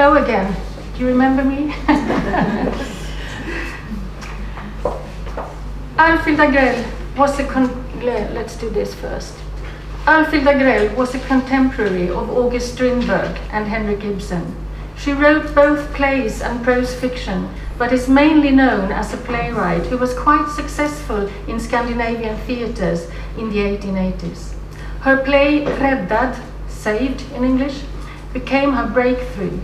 hello again. Do you remember me? Alfhild Agrell was a let's do this first. Alfhild Agrell was a contemporary of August Strindberg and Henrik Ibsen. She wrote both plays and prose fiction, but is mainly known as a playwright who was quite successful in Scandinavian theatres in the 1880s. Her play Räddad, Saved in English, became her breakthrough.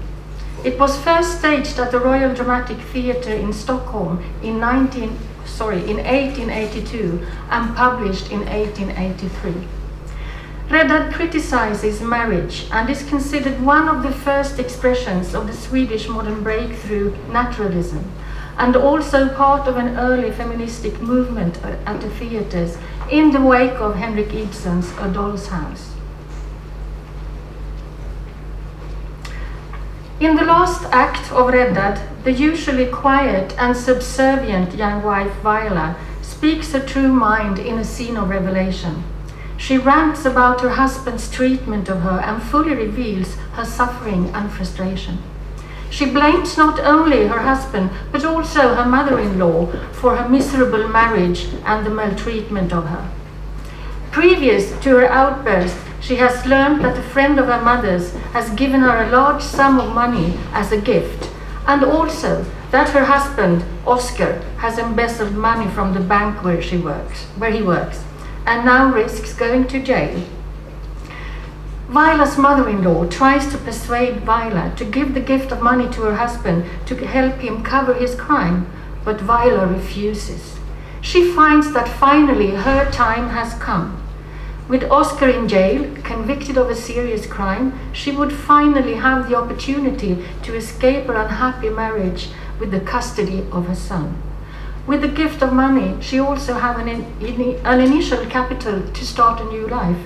It was first staged at the Royal Dramatic Theatre in Stockholm in 19 sorry, in 1882 and published in 1883. Räddad criticizes marriage and is considered one of the first expressions of the Swedish modern breakthrough naturalism and also part of an early feministic movement at the theatres in the wake of Henrik Ibsen's A Doll's House. In the last act of Räddad, the usually quiet and subservient young wife Viola speaks her true mind in a scene of revelation. She rants about her husband's treatment of her and fully reveals her suffering and frustration. She blames not only her husband, but also her mother-in-law for her miserable marriage and the maltreatment of her. Previous to her outburst, she has learned that a friend of her mother's has given her a large sum of money as a gift, and also that her husband, Oscar, has embezzled money from the bank where she works, where he works, and now risks going to jail. Viola's mother-in-law tries to persuade Viola to give the gift of money to her husband to help him cover his crime, but Viola refuses. She finds that finally her time has come with Oscar in jail, convicted of a serious crime, she would finally have the opportunity to escape her unhappy marriage with the custody of her son. With the gift of money, she also had an, in, an initial capital to start a new life.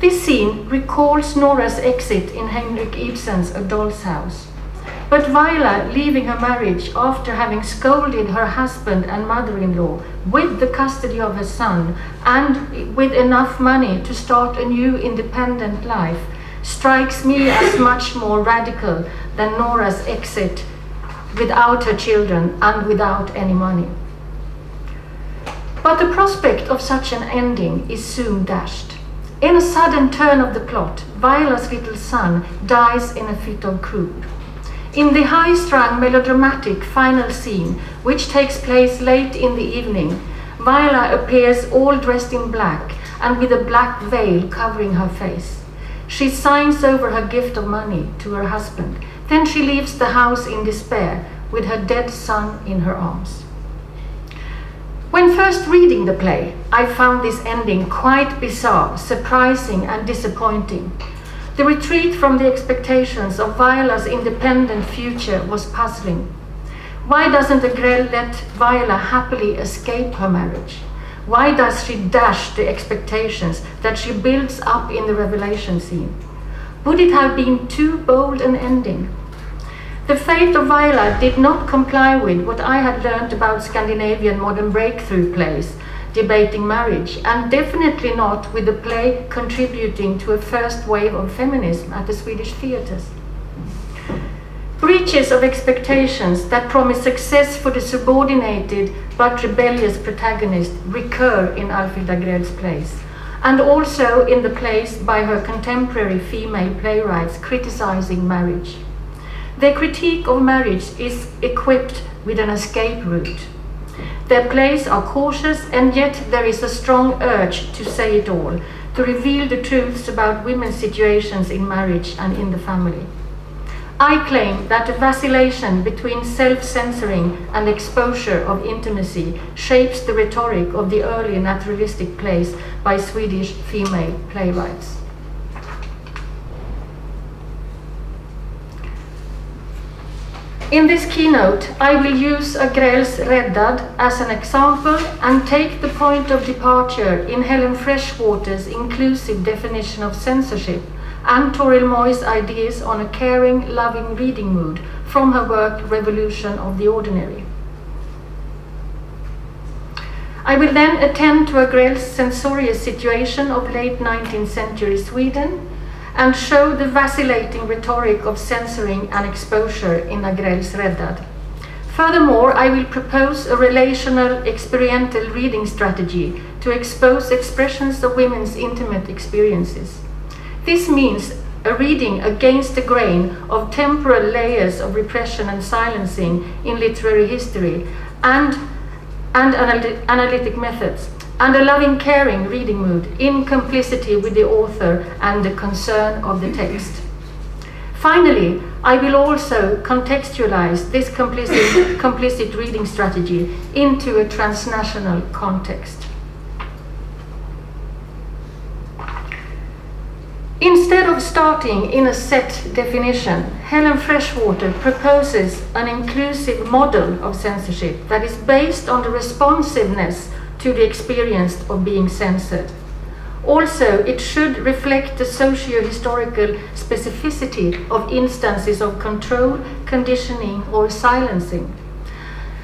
This scene recalls Nora's exit in Henrik Ibsen's A Doll's House. But Viola, leaving her marriage after having scolded her husband and mother-in-law with the custody of her son and with enough money to start a new independent life, strikes me as much more radical than Nora's exit without her children and without any money. But the prospect of such an ending is soon dashed. In a sudden turn of the plot, Viola's little son dies in a fit of croup. In the high-strung melodramatic final scene, which takes place late in the evening, Viola appears all dressed in black and with a black veil covering her face. She signs over her gift of money to her husband. Then she leaves the house in despair with her dead son in her arms. When first reading the play, I found this ending quite bizarre, surprising and disappointing. The retreat from the expectations of Viola's independent future was puzzling. Why doesn't Agrell let Viola happily escape her marriage? Why does she dash the expectations that she builds up in the revelation scene? Would it have been too bold an ending? The fate of Viola did not comply with what I had learned about Scandinavian modern breakthrough plays debating marriage, and definitely not with the play contributing to a first wave of feminism at the Swedish theatres. Breaches of expectations that promise success for the subordinated but rebellious protagonist recur in Alfhild Agrell's plays, and also in the plays by her contemporary female playwrights criticizing marriage. Their critique of marriage is equipped with an escape route their plays are cautious, and yet there is a strong urge to say it all, to reveal the truths about women's situations in marriage and in the family. I claim that the vacillation between self-censoring and exposure of intimacy shapes the rhetoric of the early naturalistic plays by Swedish female playwrights. In this keynote, I will use Agrell's Räddad as an example and take the point of departure in Helen Freshwater's inclusive definition of censorship and Toril Moi's ideas on a caring, loving reading mood from her work Revolution of the Ordinary. I will then attend to Agrell's censorious situation of late 19th century Sweden and show the vacillating rhetoric of censoring and exposure in Agrell's Räddad. Furthermore, I will propose a relational experiential reading strategy to expose expressions of women's intimate experiences. This means a reading against the grain of temporal layers of repression and silencing in literary history and, and analytic methods and a loving, caring reading mood in complicity with the author and the concern of the text. Finally, I will also contextualize this complicit, complicit reading strategy into a transnational context. Instead of starting in a set definition, Helen Freshwater proposes an inclusive model of censorship that is based on the responsiveness to the experience of being censored. Also, it should reflect the socio-historical specificity of instances of control, conditioning, or silencing.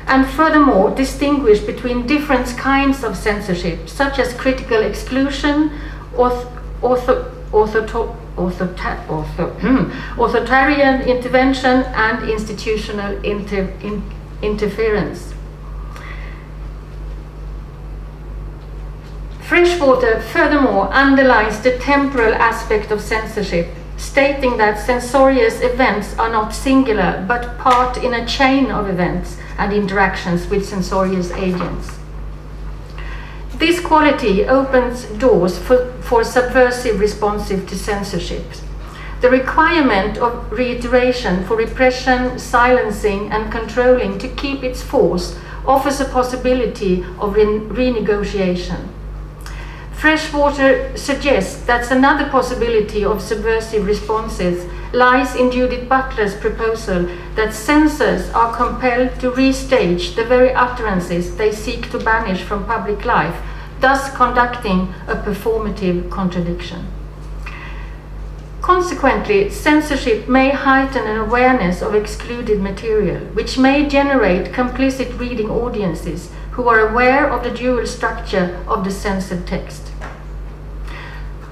And furthermore, distinguish between different kinds of censorship, such as critical exclusion, hmm, authoritarian intervention, and institutional inter, in, interference. Freshwater furthermore underlines the temporal aspect of censorship, stating that censorious events are not singular but part in a chain of events and interactions with censorious agents. This quality opens doors for, for subversive responsive to censorship. The requirement of reiteration for repression, silencing, and controlling to keep its force offers a possibility of re renegotiation. Freshwater suggests that another possibility of subversive responses lies in Judith Butler's proposal that censors are compelled to restage the very utterances they seek to banish from public life, thus conducting a performative contradiction. Consequently, censorship may heighten an awareness of excluded material, which may generate complicit reading audiences who are aware of the dual structure of the censored text.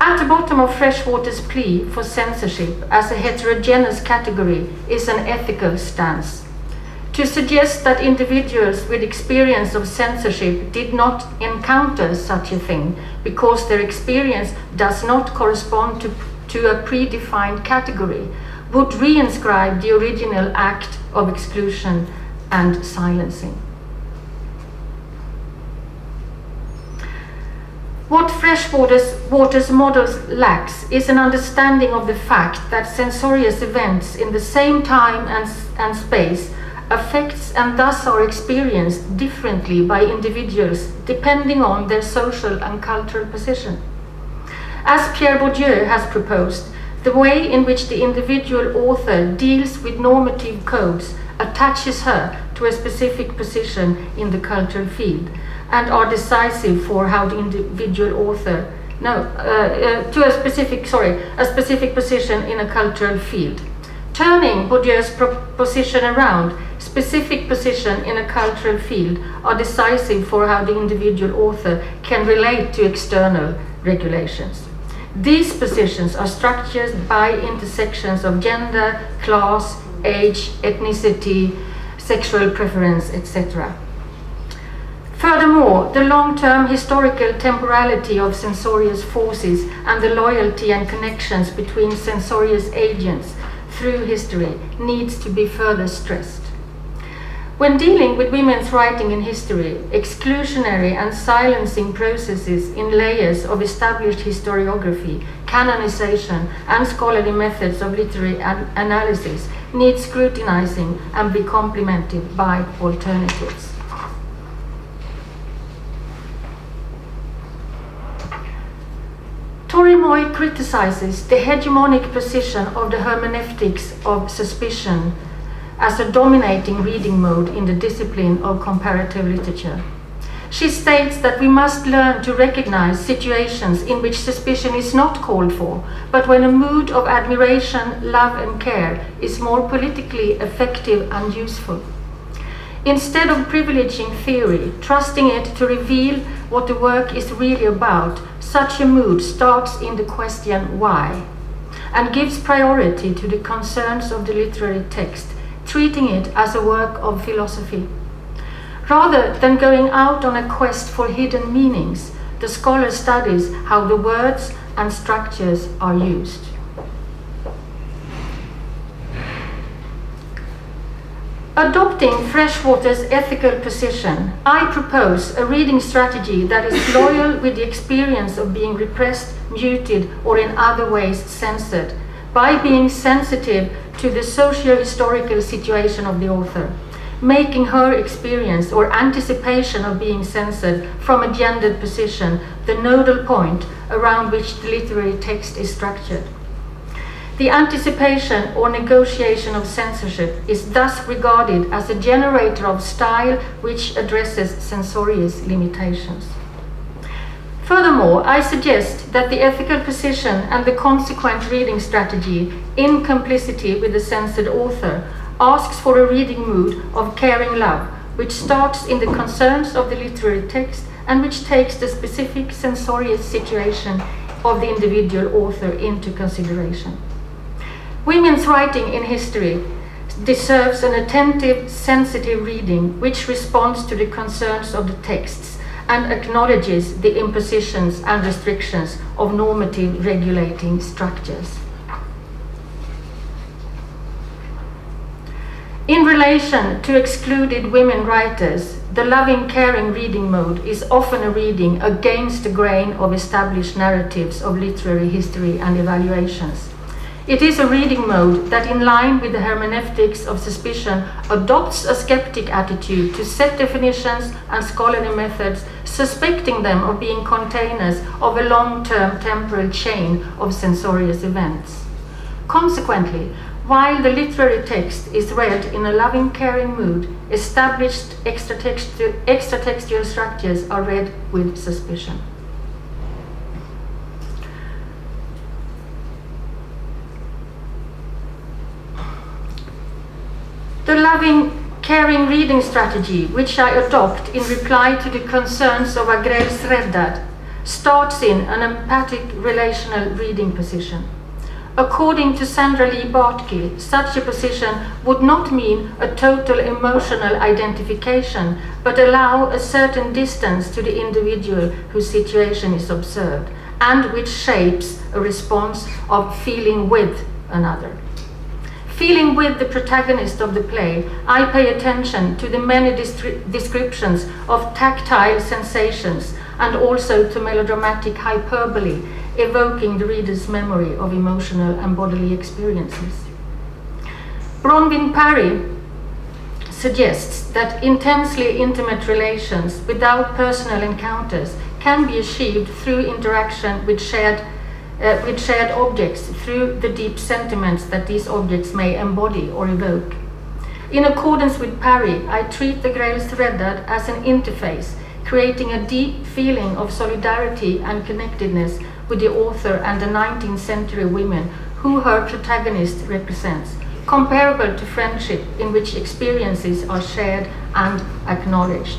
At the bottom of Freshwater's plea for censorship as a heterogeneous category is an ethical stance. To suggest that individuals with experience of censorship did not encounter such a thing because their experience does not correspond to, to a predefined category would reinscribe the original act of exclusion and silencing. What Freshwater's Waters models lacks is an understanding of the fact that censorious events in the same time and, and space affects and thus are experienced differently by individuals depending on their social and cultural position. As Pierre Bourdieu has proposed, the way in which the individual author deals with normative codes attaches her to a specific position in the cultural field and are decisive for how the individual author no uh, uh, to a specific sorry a specific position in a cultural field. Turning Bourdieu's position around specific position in a cultural field are decisive for how the individual author can relate to external regulations. These positions are structured by intersections of gender class age ethnicity sexual preference etc Furthermore, the long-term historical temporality of censorious forces and the loyalty and connections between censorious agents through history needs to be further stressed. When dealing with women's writing in history, exclusionary and silencing processes in layers of established historiography, canonization, and scholarly methods of literary an analysis need scrutinizing and be complemented by alternatives. Toril Moi criticizes the hegemonic position of the hermeneutics of suspicion as a dominating reading mode in the discipline of comparative literature. She states that we must learn to recognize situations in which suspicion is not called for, but when a mood of admiration, love, and care is more politically effective and useful. Instead of privileging theory, trusting it to reveal what the work is really about, such a mood starts in the question why. and gives priority to the concerns of the literary text, treating it as a work of philosophy. Rather than going out on a quest for hidden meanings, the scholar studies how the words and structures are used. Adopting Freshwater's ethical position, I propose a reading strategy that is loyal with the experience of being repressed, muted, or in other ways censored, by being sensitive to the socio-historical situation of the author, making her experience or anticipation of being censored from a gendered position the nodal point around which the literary text is structured. The anticipation or negotiation of censorship is thus regarded as a generator of style which addresses censorious limitations. Furthermore, I suggest that the ethical position and the consequent reading strategy, in complicity with the censored author, asks for a reading mood of caring love, which starts in the concerns of the literary text and which takes the specific censorious situation of the individual author into consideration. Women's writing in history deserves an attentive, sensitive reading which responds to the concerns of the texts and acknowledges the impositions and restrictions of normative regulating structures. In relation to excluded women writers, the loving, caring reading mode is often a reading against the grain of established narratives of literary history and evaluations. It is a reading mode that, in line with the hermeneutics of suspicion, adopts a skeptic attitude to set definitions and scholarly methods, suspecting them of being containers of a long term temporal chain of censorious events. Consequently, while the literary text is read in a loving, caring mood, established extratextual structures are read with suspicion. The loving, caring reading strategy, which I adopt in reply to the concerns of Agrell's Räddad, starts in an empathic relational reading position. According to Sandra Lee Bartky, such a position would not mean a total emotional identification, but allow a certain distance to the individual whose situation is observed, and which shapes a response of feeling with another. Feeling with the protagonist of the play, I pay attention to the many descriptions of tactile sensations and also to melodramatic hyperbole, evoking the reader's memory of emotional and bodily experiences. Bronwyn Parry suggests that intensely intimate relations without personal encounters can be achieved through interaction with shared uh, with shared objects through the deep sentiments that these objects may embody or evoke. In accordance with Parry, I treat Agrell's Räddad as an interface, creating a deep feeling of solidarity and connectedness with the author and the 19th century women who her protagonist represents, comparable to friendship in which experiences are shared and acknowledged.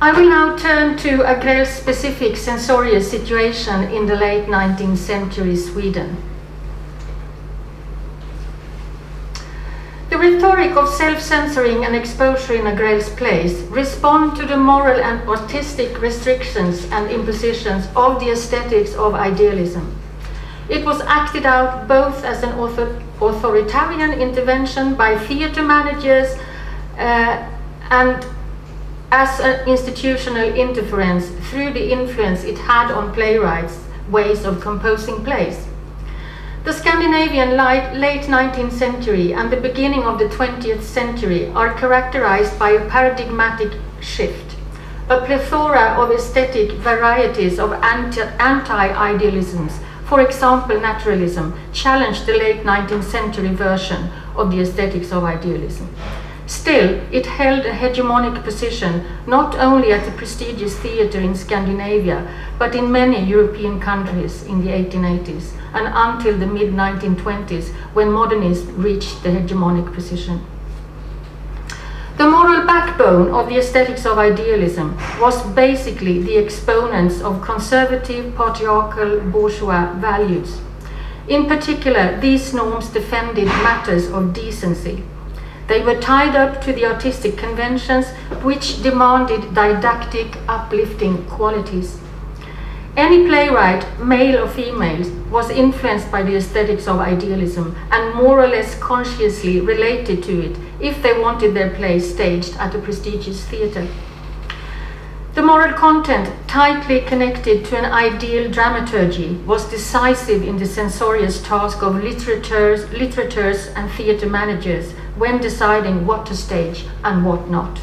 I will now turn to a specific censorious situation in the late 19th century Sweden. The rhetoric of self-censoring and exposure in Agrell's plays respond to the moral and artistic restrictions and impositions of the aesthetics of idealism. It was acted out both as an author authoritarian intervention by theatre managers uh, and as an institutional interference through the influence it had on playwrights' ways of composing plays. The Scandinavian late 19th century and the beginning of the 20th century are characterized by a paradigmatic shift. A plethora of aesthetic varieties of anti-idealisms, for example naturalism, challenged the late 19th century version of the aesthetics of idealism. Still, it held a hegemonic position not only at the prestigious theatre in Scandinavia, but in many European countries in the 1880s and until the mid 1920s when modernism reached the hegemonic position. The moral backbone of the aesthetics of idealism was basically the exponents of conservative, patriarchal, bourgeois values. In particular, these norms defended matters of decency. They were tied up to the artistic conventions which demanded didactic, uplifting qualities. Any playwright, male or female, was influenced by the aesthetics of idealism and more or less consciously related to it if they wanted their play staged at a prestigious theatre. The moral content, tightly connected to an ideal dramaturgy, was decisive in the censorious task of literateurs, literateurs and theatre managers when deciding what to stage and what not.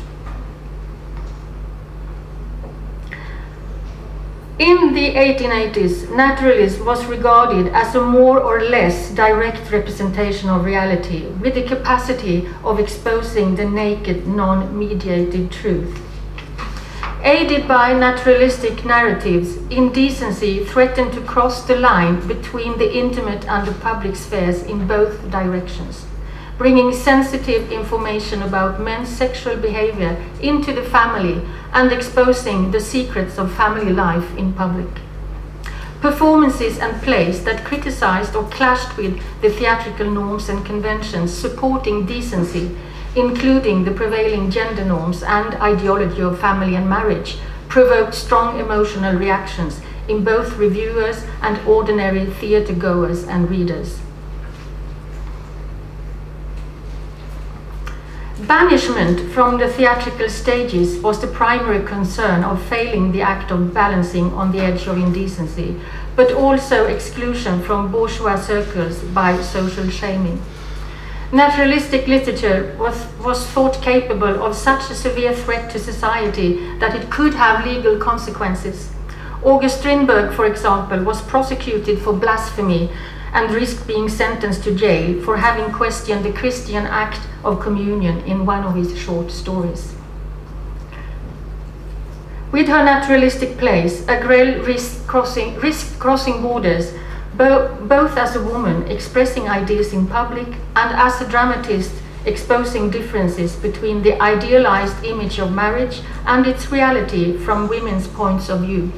In the 1880s, naturalism was regarded as a more or less direct representation of reality, with the capacity of exposing the naked, non mediated truth. Aided by naturalistic narratives, indecency threatened to cross the line between the intimate and the public spheres in both directions bringing sensitive information about men's sexual behavior into the family and exposing the secrets of family life in public. Performances and plays that criticized or clashed with the theatrical norms and conventions supporting decency, including the prevailing gender norms and ideology of family and marriage, provoked strong emotional reactions in both reviewers and ordinary theatre goers and readers. Banishment from the theatrical stages was the primary concern of failing the act of balancing on the edge of indecency, but also exclusion from bourgeois circles by social shaming. Naturalistic literature was, was thought capable of such a severe threat to society that it could have legal consequences. August Strindberg, for example, was prosecuted for blasphemy and risked being sentenced to jail for having questioned the Christian act of communion in one of his short stories. With her naturalistic plays, Agrell risked crossing, risked crossing borders bo both as a woman expressing ideas in public and as a dramatist exposing differences between the idealized image of marriage and its reality from women's points of view.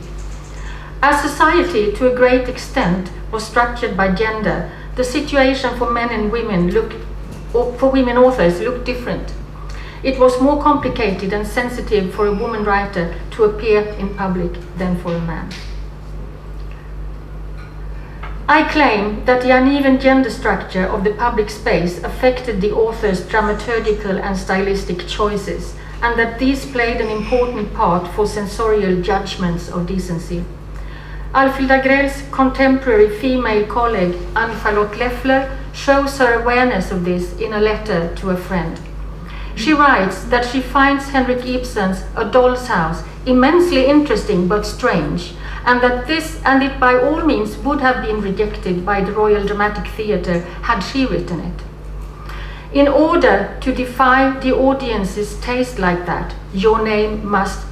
As society, to a great extent, was structured by gender, the situation for men and women looked, for women authors looked different. It was more complicated and sensitive for a woman writer to appear in public than for a man. I claim that the uneven gender structure of the public space affected the author's dramaturgical and stylistic choices, and that these played an important part for censorial judgments of decency. Alfhild Agrell's contemporary female colleague Anne-Charlotte Leffler shows her awareness of this in a letter to a friend. She writes that she finds Henrik Ibsen's A Doll's House immensely interesting but strange, and that this and it by all means would have been rejected by the Royal Dramatic Theatre had she written it. In order to defy the audience's taste like that, your name must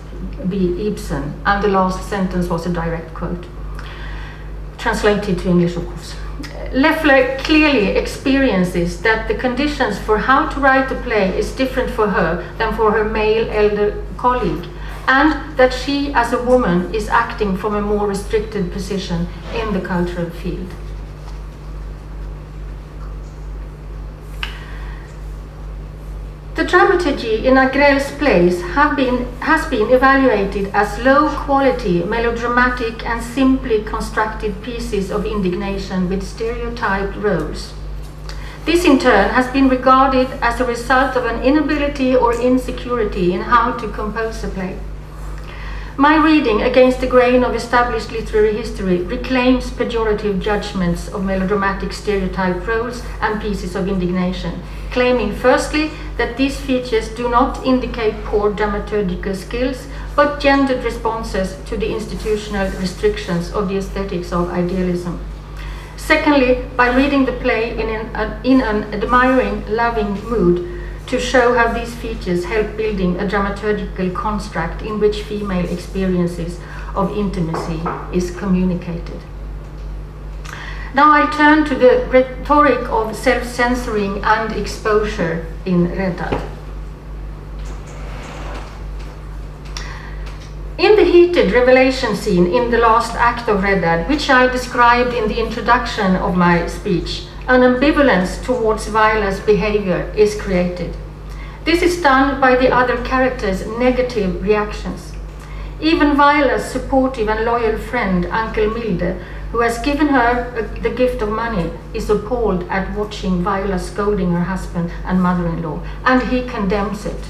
be Ibsen, and the last sentence was a direct quote, translated to English, of course. Leffler clearly experiences that the conditions for how to write a play is different for her than for her male elder colleague, and that she, as a woman, is acting from a more restricted position in the cultural field. The dramaturgy in Agrell's plays been, has been evaluated as low quality, melodramatic, and simply constructed pieces of indignation with stereotyped roles. This, in turn, has been regarded as a result of an inability or insecurity in how to compose a play. My reading against the grain of established literary history reclaims pejorative judgments of melodramatic stereotyped roles and pieces of indignation, claiming firstly that these features do not indicate poor dramaturgical skills, but gendered responses to the institutional restrictions of the aesthetics of idealism. Secondly, by reading the play in an, uh, in an admiring, loving mood, to show how these features help building a dramaturgical construct in which female experiences of intimacy is communicated. Now I turn to the rhetoric of self-censoring and exposure in Räddad. In the heated revelation scene in the last act of Räddad, which I described in the introduction of my speech, an ambivalence towards Viola's behavior is created. This is done by the other characters' negative reactions. Even Viola's supportive and loyal friend, Uncle Milde, who has given her uh, the gift of money, is appalled at watching Viola scolding her husband and mother-in-law, and he condemns it.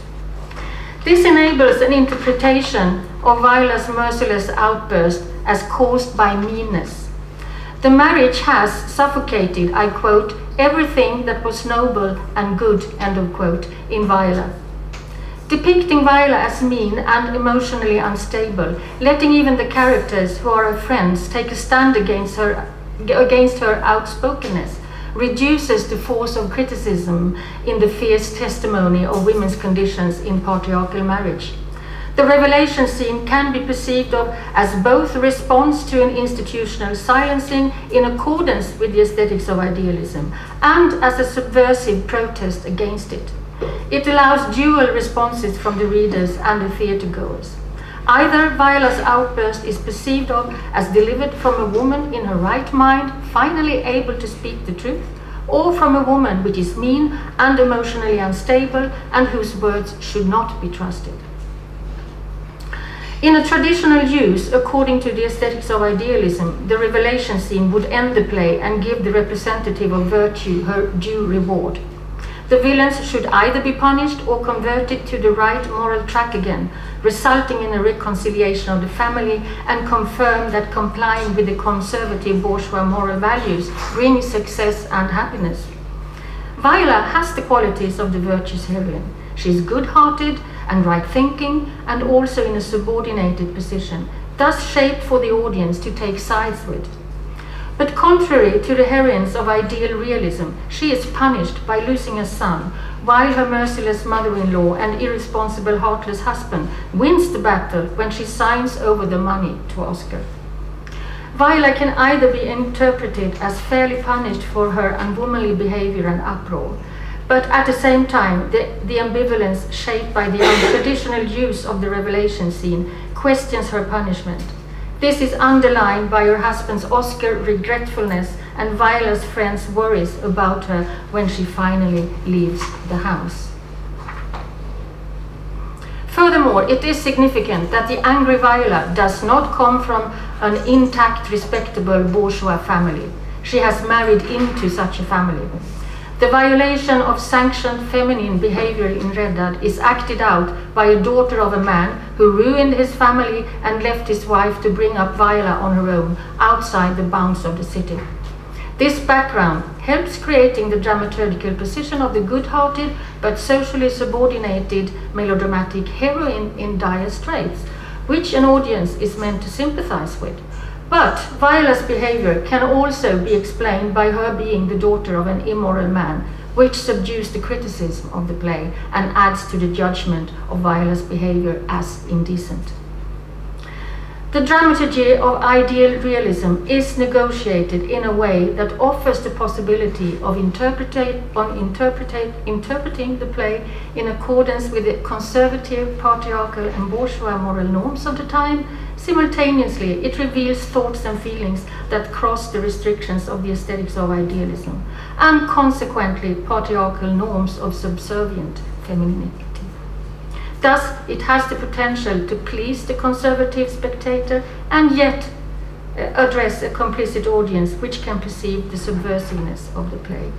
This enables an interpretation of Viola's merciless outburst as caused by meanness the marriage has suffocated, I quote, everything that was noble and good, end of quote, in Viola. Depicting Viola as mean and emotionally unstable, letting even the characters who are her friends take a stand against her, against her outspokenness, reduces the force of criticism in the fierce testimony of women's conditions in patriarchal marriage. The revelation scene can be perceived of as both a response to an institutional silencing in accordance with the aesthetics of idealism and as a subversive protest against it. It allows dual responses from the readers and the theatre goers. Either Viola's outburst is perceived of as delivered from a woman in her right mind, finally able to speak the truth, or from a woman which is mean and emotionally unstable and whose words should not be trusted. In a traditional use, according to the aesthetics of idealism, the revelation scene would end the play and give the representative of virtue her due reward. The villains should either be punished or converted to the right moral track again, resulting in a reconciliation of the family and confirm that complying with the conservative bourgeois moral values brings success and happiness. Viola has the qualities of the virtuous heroine. She is good-hearted, and right thinking, and also in a subordinated position, thus shaped for the audience to take sides with. But contrary to the heroines of ideal realism, she is punished by losing a son, while her merciless mother-in-law and irresponsible, heartless husband wins the battle when she signs over the money to Oscar. Viola can either be interpreted as fairly punished for her unwomanly behavior and uproar, but at the same time, the, the ambivalence shaped by the untraditional use of the revelation scene questions her punishment. This is underlined by her husband's Oscar regretfulness and Viola's friend's worries about her when she finally leaves the house. Furthermore, it is significant that the angry Viola does not come from an intact, respectable bourgeois family. She has married into such a family. The violation of sanctioned feminine behavior in Räddad is acted out by a daughter of a man who ruined his family and left his wife to bring up Viola on her own outside the bounds of the city. This background helps creating the dramaturgical position of the good-hearted but socially subordinated melodramatic heroine in dire straits, which an audience is meant to sympathize with. But Viola's behavior can also be explained by her being the daughter of an immoral man, which subdues the criticism of the play and adds to the judgment of Viola's behavior as indecent. The dramaturgy of ideal realism is negotiated in a way that offers the possibility of interpreting the play in accordance with the conservative, patriarchal, and bourgeois moral norms of the time Simultaneously, it reveals thoughts and feelings that cross the restrictions of the aesthetics of idealism, and consequently patriarchal norms of subservient femininity. Thus, it has the potential to please the conservative spectator and yet uh, address a complicit audience which can perceive the subversiveness of the play.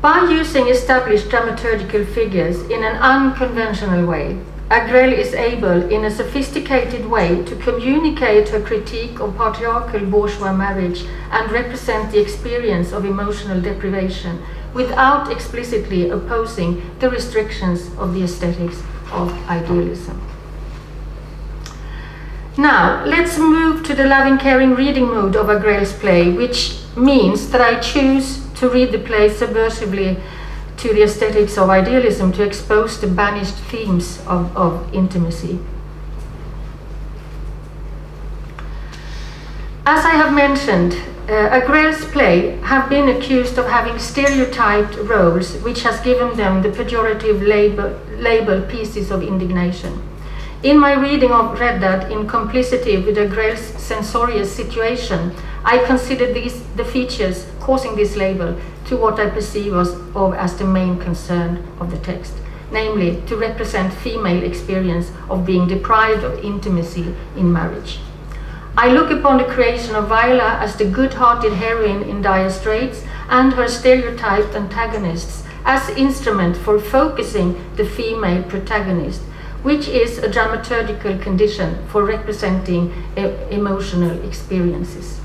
By using established dramaturgical figures in an unconventional way, Agrell is able, in a sophisticated way, to communicate her critique of patriarchal bourgeois marriage and represent the experience of emotional deprivation without explicitly opposing the restrictions of the aesthetics of idealism. Now, let's move to the loving, caring reading mood of Agrell's play, which means that I choose to read the play subversively to the aesthetics of idealism to expose the banished themes of, of intimacy. As I have mentioned, uh, Agrell's play have been accused of having stereotyped roles, which has given them the pejorative label, label pieces of indignation. In my reading of Räddad in complicity with Agrell's censorious situation, I considered these the features causing this label to what I perceive as, of as the main concern of the text, namely to represent female experience of being deprived of intimacy in marriage. I look upon the creation of Viola as the good-hearted heroine in dire straits and her stereotyped antagonists as instrument for focusing the female protagonist, which is a dramaturgical condition for representing emotional experiences.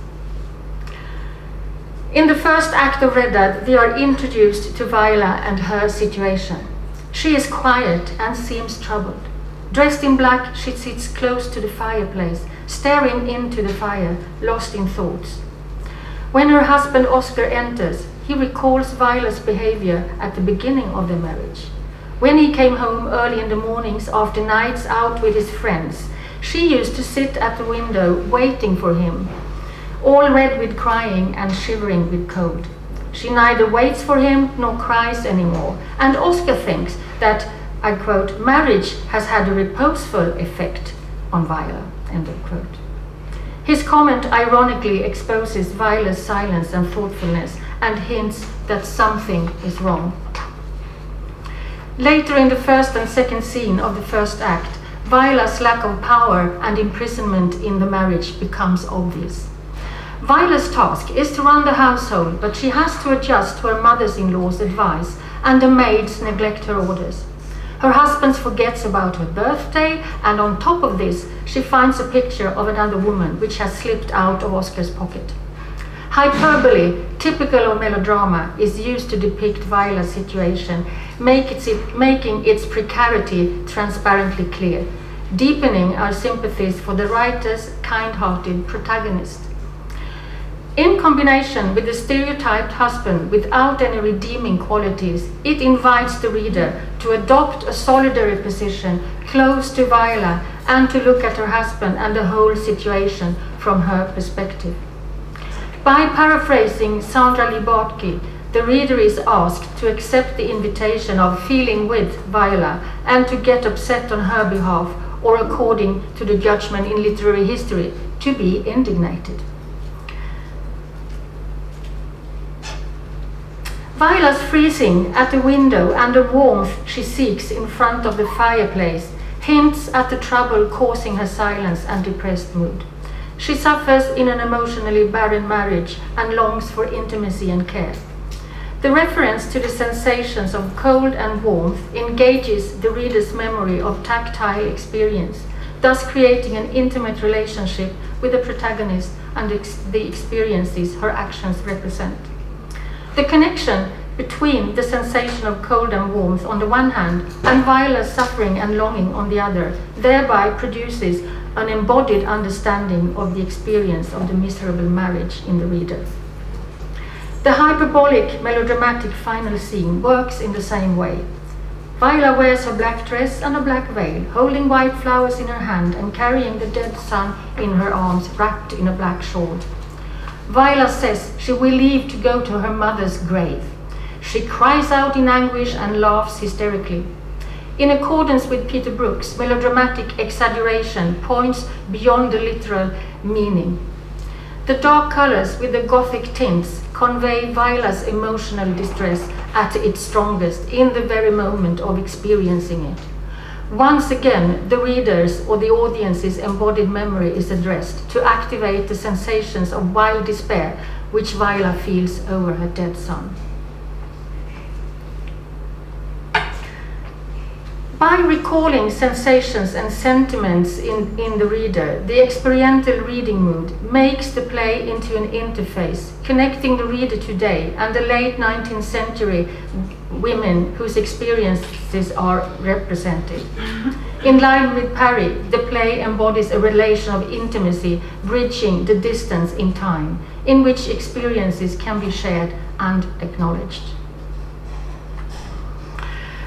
In the first act of Räddad, we are introduced to Viola and her situation. She is quiet and seems troubled. Dressed in black, she sits close to the fireplace, staring into the fire, lost in thoughts. When her husband Oscar enters, he recalls Viola's behavior at the beginning of their marriage. When he came home early in the mornings after nights out with his friends, she used to sit at the window waiting for him, all red with crying and shivering with cold. She neither waits for him nor cries anymore, and Oscar thinks that, I quote, marriage has had a reposeful effect on Viola. End of quote. His comment ironically exposes Viola's silence and thoughtfulness and hints that something is wrong. Later in the first and second scene of the first act, Viola's lack of power and imprisonment in the marriage becomes obvious. Viola's task is to run the household, but she has to adjust to her mother-in-law's advice and the maids neglect her orders. Her husband forgets about her birthday, and on top of this, she finds a picture of another woman which has slipped out of Oscar's pocket. Hyperbole, typical of melodrama, is used to depict Viola's situation, make it, making its precarity transparently clear, deepening our sympathies for the writer's kind-hearted protagonist. In combination with the stereotyped husband without any redeeming qualities, it invites the reader to adopt a solidary position close to Viola and to look at her husband and the whole situation from her perspective. By paraphrasing Sandra Lee Bartky, the reader is asked to accept the invitation of feeling with Viola and to get upset on her behalf, or according to the judgment in literary history, to be indignated. Viola's freezing at the window and the warmth she seeks in front of the fireplace hints at the trouble causing her silence and depressed mood. She suffers in an emotionally barren marriage and longs for intimacy and care. The reference to the sensations of cold and warmth engages the reader's memory of tactile experience, thus creating an intimate relationship with the protagonist and the experiences her actions represent. The connection between the sensation of cold and warmth on the one hand and Viola's suffering and longing on the other thereby produces an embodied understanding of the experience of the miserable marriage in the reader. The hyperbolic melodramatic final scene works in the same way. Viola wears her black dress and a black veil, holding white flowers in her hand and carrying the dead son in her arms wrapped in a black shawl. Viola says she will leave to go to her mother's grave. She cries out in anguish and laughs hysterically. In accordance with Peter Brooks, melodramatic exaggeration points beyond the literal meaning. The dark colors with the gothic tints convey Viola's emotional distress at its strongest in the very moment of experiencing it. Once again, the reader's or the audience's embodied memory is addressed to activate the sensations of wild despair which Viola feels over her dead son. By recalling sensations and sentiments in, in the reader, the experiential reading mood makes the play into an interface, connecting the reader today and the late 19th century women whose experiences are represented. In line with Parry, the play embodies a relation of intimacy, bridging the distance in time, in which experiences can be shared and acknowledged.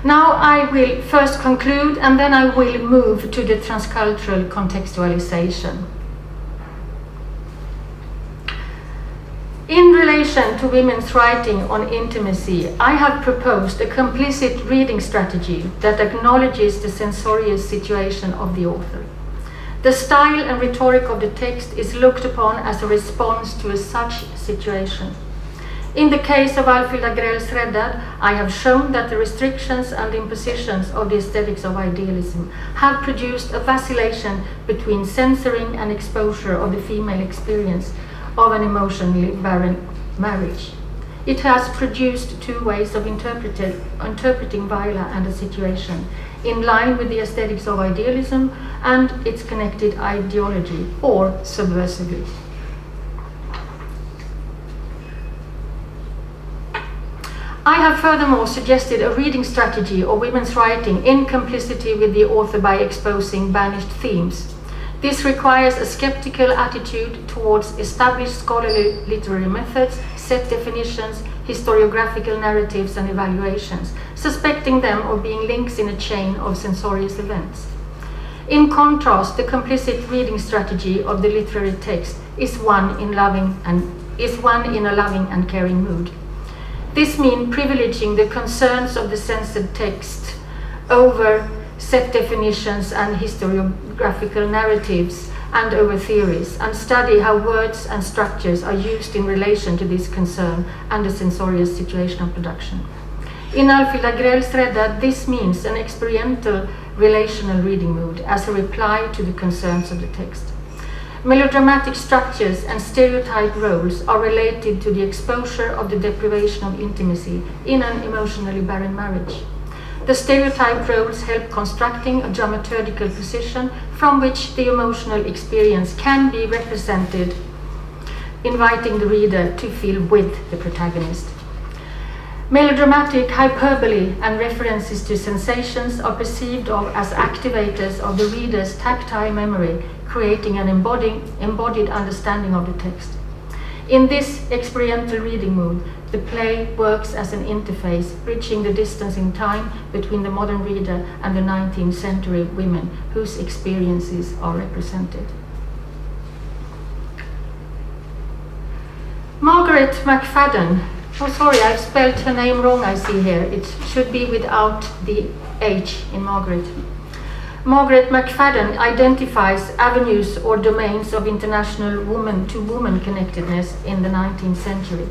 Now I will first conclude and then I will move to the transcultural contextualization. In relation to women's writing on intimacy, I have proposed a complicit reading strategy that acknowledges the censorious situation of the author. The style and rhetoric of the text is looked upon as a response to a such situation. In the case of Alfhild Agrell's Räddad, I have shown that the restrictions and impositions of the aesthetics of idealism have produced a vacillation between censoring and exposure of the female experience of an emotionally barren marriage. It has produced two ways of interpreting Viola and the situation, in line with the aesthetics of idealism and its connected ideology, or subversively. I have furthermore suggested a reading strategy of women's writing in complicity with the author by exposing banished themes. This requires a skeptical attitude towards established scholarly literary methods, set definitions, historiographical narratives and evaluations, suspecting them of being links in a chain of censorious events. In contrast, the complicit reading strategy of the literary text is one in loving and is one in a loving and caring mood. This means privileging the concerns of the censored text over set definitions and historiographical narratives and over theories, and study how words and structures are used in relation to this concern and the censorious situation of production. In Alfhild Agrell's Räddad, this means an experiential relational reading mood as a reply to the concerns of the text. Melodramatic structures and stereotype roles are related to the exposure of the deprivation of intimacy in an emotionally barren marriage. The stereotype roles help constructing a dramaturgical position from which the emotional experience can be represented, inviting the reader to feel with the protagonist. Melodramatic hyperbole and references to sensations are perceived of as activators of the reader's tactile memory creating an embodied, embodied understanding of the text. In this experiential reading mood, the play works as an interface, bridging the distance in time between the modern reader and the 19th century women whose experiences are represented. Margaret McFadden, oh sorry, I've spelled her name wrong, I see here. It should be without the H in Margaret. Margaret McFadden identifies avenues or domains of international woman-to-woman connectedness in the 19th century.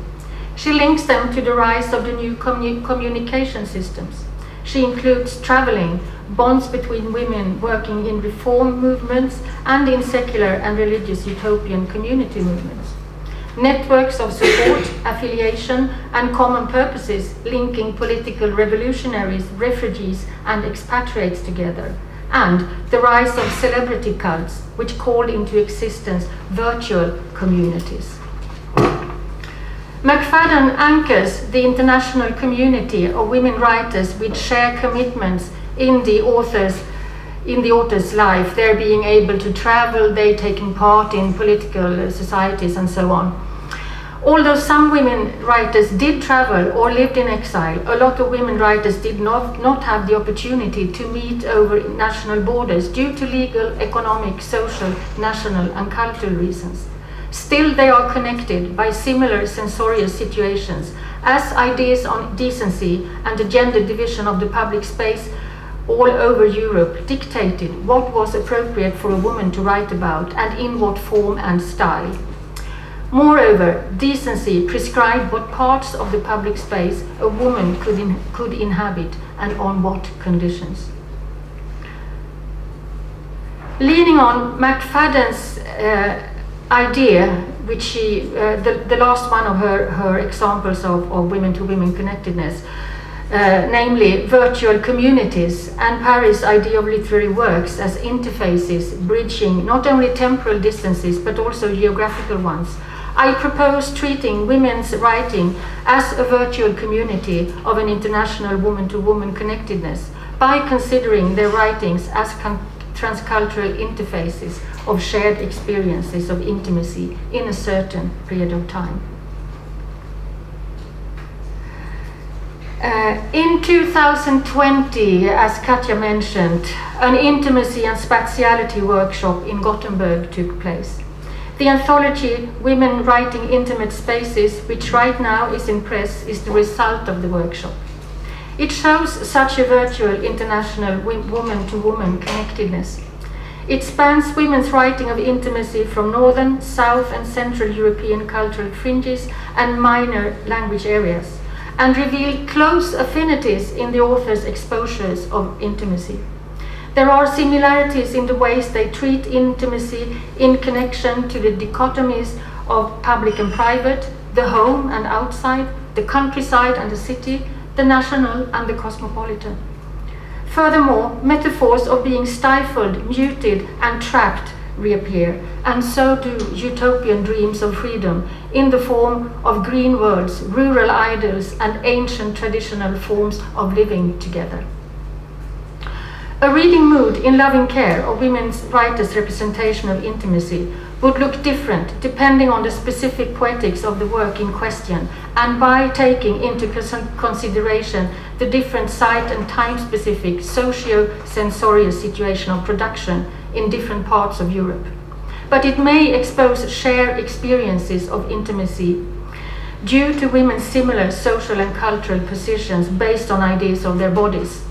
She links them to the rise of the new commu communication systems. She includes traveling, bonds between women working in reform movements and in secular and religious utopian community movements. Networks of support, affiliation, and common purposes linking political revolutionaries, refugees, and expatriates together and the rise of celebrity cults, which called into existence virtual communities. McFadden anchors the international community of women writers with shared commitments in the author's in the author's life, they're being able to travel, they taking part in political uh, societies and so on. Although some women writers did travel or lived in exile, a lot of women writers did not, not have the opportunity to meet over national borders due to legal, economic, social, national and cultural reasons. Still, they are connected by similar censorious situations, as ideas on decency and the gender division of the public space all over Europe dictated what was appropriate for a woman to write about and in what form and style. Moreover, decency prescribed what parts of the public space a woman could, in, could inhabit and on what conditions. Leaning on McFadden's uh, idea, which she, uh, the, the last one of her, her examples of, of women-to-women connectedness, uh, namely virtual communities and Paris' idea of literary works as interfaces bridging not only temporal distances but also geographical ones, I propose treating women's writing as a virtual community of an international woman-to-woman connectedness by considering their writings as transcultural interfaces of shared experiences of intimacy in a certain period of time. Uh, in 2020, as Katja mentioned, an intimacy and spatiality workshop in Gothenburg took place. The anthology Women Writing Intimate Spaces, which right now is in press, is the result of the workshop. It shows such a virtual international woman to woman connectedness. It spans women's writing of intimacy from northern, south, and central European cultural fringes and minor language areas and reveal close affinities in the author's exposures of intimacy. There are similarities in the ways they treat intimacy in connection to the dichotomies of public and private, the home and outside, the countryside and the city, the national and the cosmopolitan. Furthermore, metaphors of being stifled, muted, and trapped reappear, and so do utopian dreams of freedom in the form of green worlds, rural idylls, and ancient traditional forms of living together. A reading mood in loving care of women's writers' representation of intimacy would look different depending on the specific poetics of the work in question and by taking into consideration the different site and time specific socio-censorial situation of production in different parts of Europe. But it may expose shared experiences of intimacy due to women's similar social and cultural positions based on ideas of their bodies.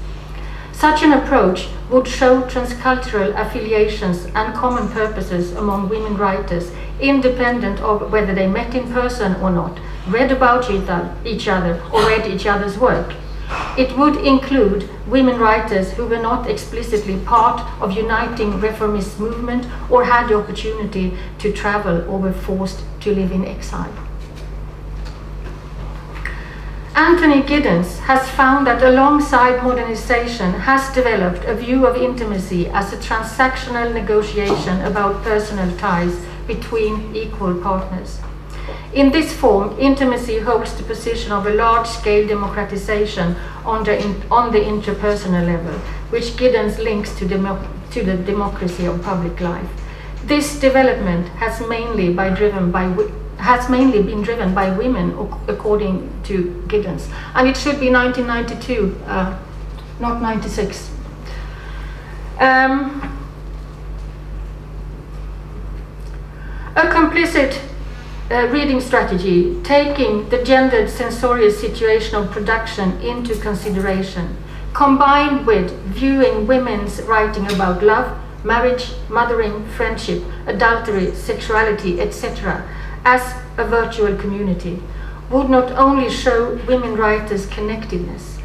Such an approach would show transcultural affiliations and common purposes among women writers, independent of whether they met in person or not, read about each other, or read each other's work. It would include women writers who were not explicitly part of uniting reformist movement or had the opportunity to travel or were forced to live in exile. Anthony Giddens has found that alongside modernization has developed a view of intimacy as a transactional negotiation about personal ties between equal partners. In this form, intimacy holds the position of a large-scale democratization on the, in, on the interpersonal level, which Giddens links to, demo, to the democracy of public life. This development has mainly, been driven by, has mainly been driven by women, according to Giddens. And it should be 1992, uh, not 96. Um, a complicit uh, reading strategy, taking the gendered censorial situation of production into consideration, combined with viewing women's writing about love, marriage, mothering, friendship, adultery, sexuality, etc., as a virtual community, would not only show women writers' connectedness,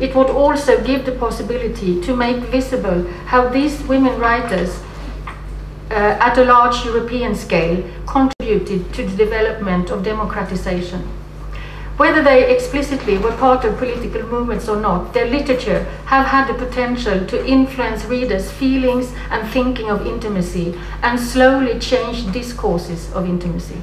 it would also give the possibility to make visible how these women writers uh, at a large European scale contributed to the development of democratization. Whether they explicitly were part of political movements or not, their literature have had the potential to influence readers' feelings and thinking of intimacy and slowly change discourses of intimacy.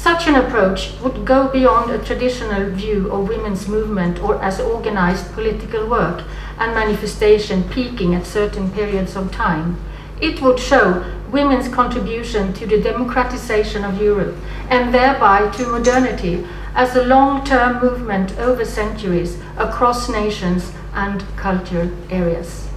Such an approach would go beyond a traditional view of women's movement or as organized political work and manifestation peaking at certain periods of time it would show women's contribution to the democratization of Europe and thereby to modernity as a long-term movement over centuries across nations and cultural areas.